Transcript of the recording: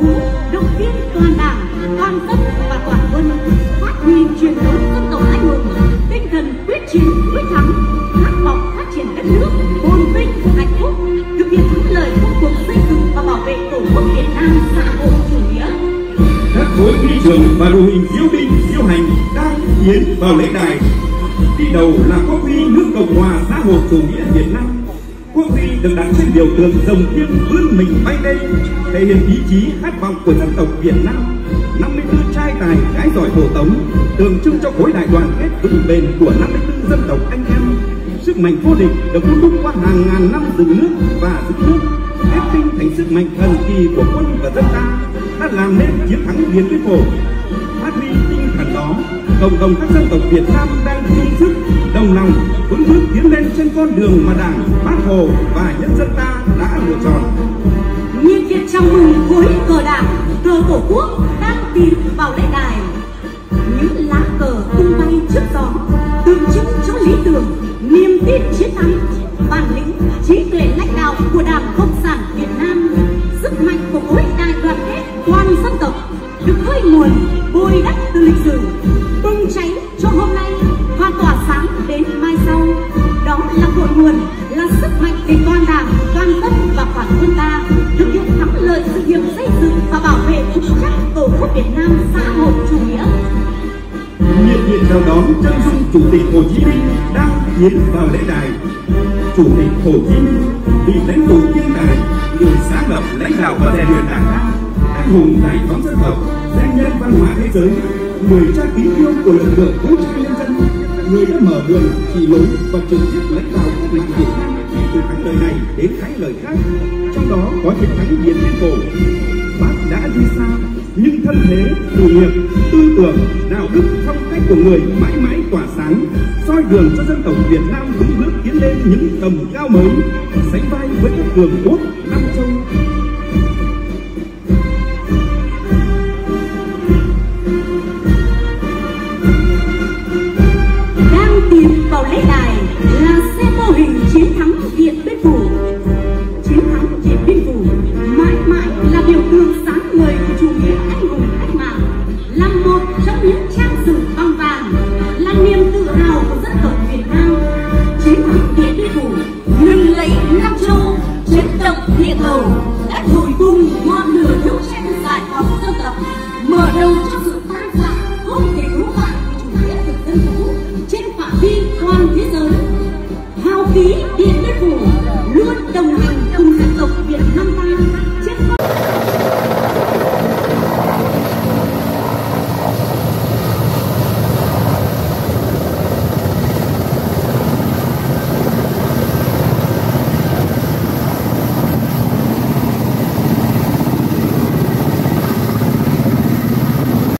vũ động viên toàn đảng, toàn dân và toàn quân. Phát huy truyền thống dân tộc anh hùng, tinh thần quyết chiến, quyết thắng. Khát vọng phát triển đất nước, phồn vinh, hạnh phúc. Thực hiện thắng lợi công cuộc xây dựng và bảo vệ tổ quốc việt nam xã hội chủ nghĩa. Các khối khí trường và đội hình diễu binh diễu hành đang tiến vào lễ đài. Đi đầu là quốc huy nước cộng hòa xã hội chủ nghĩa việt nam quốc huy được đặt trên biểu tượng rồng thiêng vươn mình bay lên thể hiện ý chí khát vọng của dân tộc việt nam. 54 trai tài, gái giỏi hộ tống, tượng trưng cho khối đại đoàn kết vững bền của 54 dân tộc anh em. Sức mạnh vô địch được hút đúc qua hàng ngàn năm dựng nước và giữ nước. Kết tinh thành sức mạnh thần kỳ của quân và dân ta đã làm nên chiến thắng điện biên phủ. Phát huy tinh thần đó, cộng đồng các dân tộc việt nam đang chung sức đồng lòng vững bước tiến lên trên con đường mà đảng, bác hồ và nhân dân ta đã lựa chọn. Nhiệt liệt chào mừng khối cờ đảng, cờ tổ quốc đang tiến vào lễ đài những lá cờ tung bay trước gió, tượng trưng cho lý tưởng. Đón chân dung chủ tịch hồ chí minh đang tiến vào lễ đài. Chủ tịch hồ chí minh, vị lãnh tụ kiên tài, người sáng lập lãnh đạo và rèn luyện đảng ta, anh hùng giải phóng dân tộc, danh nhân văn hóa thế giới, người cha kính yêu của lực lượng vũ trang nhân dân, người đã mở đường chỉ lối và trực tiếp lãnh đạo cách mạng việt nam từ thắng lợi này đến thắng lợi khác. Trong đó có chiến thắng điện biên phủ, bác đã đi xa nhưng thân thế sự nghiệp, tư tưởng, đạo đức, phong cách của người mãi mãi tỏa sáng, soi đường cho dân tộc việt nam vững bước tiến lên những tầm cao mới, sánh vai với các cường quốc, năm